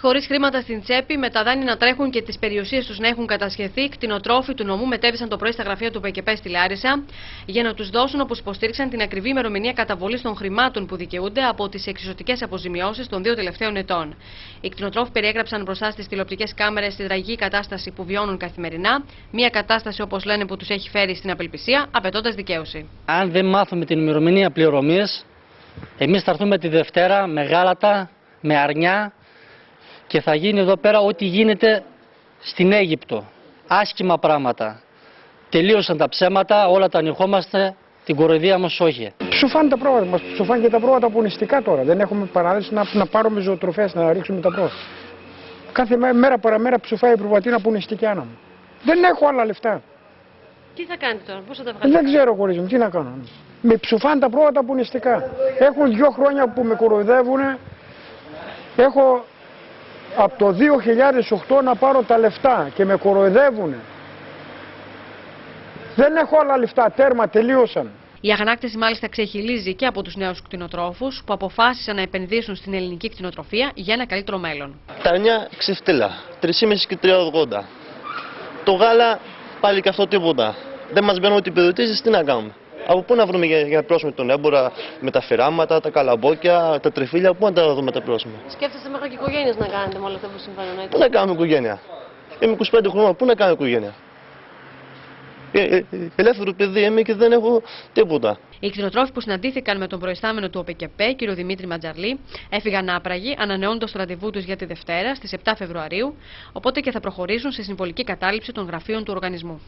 Χωρίς χρήματα στην τσέπη, με τα δάνεια να τρέχουν και τις περιουσίες τους να έχουν κατασχεθεί, κτηνοτρόφοι του νομού μετέβησαν το πρωί στα γραφεία του ΠΚΠ στη Λάρισα για να τους δώσουν, όπως υποστήριξαν, την ακριβή ημερομηνία καταβολής των χρημάτων που δικαιούνται από τις εξισωτικές αποζημιώσεις των δύο τελευταίων ετών. Οι κτηνοτρόφοι περιέγραψαν μπροστά στις τηλεοπτικές κάμερες τη τραγική κατάσταση που βιώνουν καθημερινά, μια κατάσταση όπως λένε που τους έχει φέρει στην απελπισία, απαιτώντας δικαίωση. Αν δεν μάθουμε την ημερομηνία πληρωμής, εμείς θα έρθουμε τη Δευτέρα με γάλατα, με αρνιά και θα γίνει εδώ πέρα ό,τι γίνεται στην Αίγυπτο. Άσχημα πράγματα. Τελείωσαν τα ψέματα, όλα τα ανοιχόμαστε, την κοροϊδία μας όχι. Ψουφάνε τα πρόβατα μας, ψουφάνε και τα πρόβατα πονιστικά τώρα. Δεν έχουμε παράδειγμα να, να πάρουμε ζωοτροφές, να ρίξουμε τα πρόβατα. Κάθε μέρα παραμέρα ψουφάει η προβατίνα πονιστική άνα μου. Δεν έχω άλλα λεφτά. Τι θα κάνετε τώρα, πώς θα τα βγάλετε; Δεν ξέρω χωρίς μου, τι να κάνω. Με ψουφάνε τα πρόβατα πονιστικά. Έχουν δύο χρόνια που με κοροϊδεύουν. Έχω από το 2008 να πάρω τα λεφτά και με κοροϊδεύουν. Δεν έχω άλλα λεφτά, τέρμα, τελείωσαν. Η αγανάκτηση μάλιστα ξεχυλίζει και από τους νέους κτηνοτρόφους που αποφάσισαν να επενδύσουν στην ελληνική κτηνοτροφία για ένα καλύτερο μέλλον. Τα αρνιά ξεφτύλα, 3,5 και 3,80. Το γάλα πάλι και αυτό τίποτα. Δεν μας μπαίνουν ούτε επιδοτήσεις, τι να κάνουμε. Από πού να βρούμε για, για να πληρώσουμε τον έμπορα με τα φεράματα, τα καλαμπόκια, τα τρεφίλια, πού να τα δούμε τα πληρώσουμε. Σκέφτεστε μέχρι και οικογένειες να κάνετε με όλα αυτά που συμβαίνουν έτσι; Πού να κάνουμε οικογένεια; Είμαι 25 χρόνια, πού να κάνω οικογένεια; Ε, ε, ελεύθερο παιδί είμαι και δεν έχω τίποτα. Οι κτηνοτρόφοι που συναντήθηκαν με τον προϊστάμενο του ΟΠΕΚΕΠΕ, κ. Δημήτρη Ματζαρλή, έφυγαν άπραγοι, ανανεώνοντας το ραντεβού τους για τη Δευτέρα στις 7 Φεβρουαρίου, οπότε και θα προχωρήσουν σε συμβολική κατάληψη των γραφείων του οργανισμού.